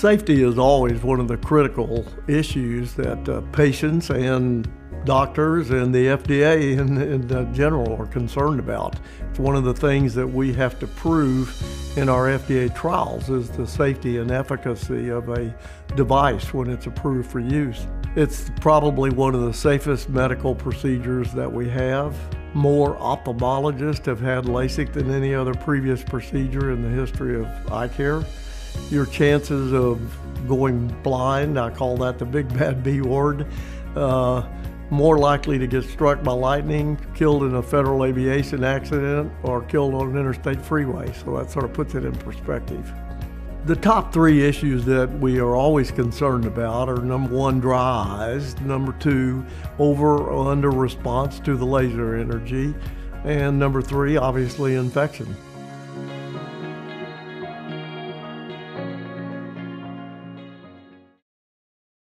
Safety is always one of the critical issues that uh, patients and doctors and the FDA in, in general are concerned about. It's one of the things that we have to prove in our FDA trials is the safety and efficacy of a device when it's approved for use. It's probably one of the safest medical procedures that we have. More ophthalmologists have had LASIK than any other previous procedure in the history of eye care. Your chances of going blind, I call that the big bad B word, uh, more likely to get struck by lightning, killed in a federal aviation accident, or killed on an interstate freeway. So that sort of puts it in perspective. The top three issues that we are always concerned about are number one, dry eyes, number two, over or under response to the laser energy, and number three, obviously, infection.